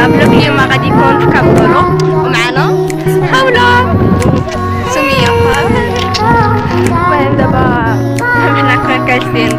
نعم، فلوق اليوم غادي يكون في كابورو ومعنا خولة سمية. المهم دابا حنا كنا جالسين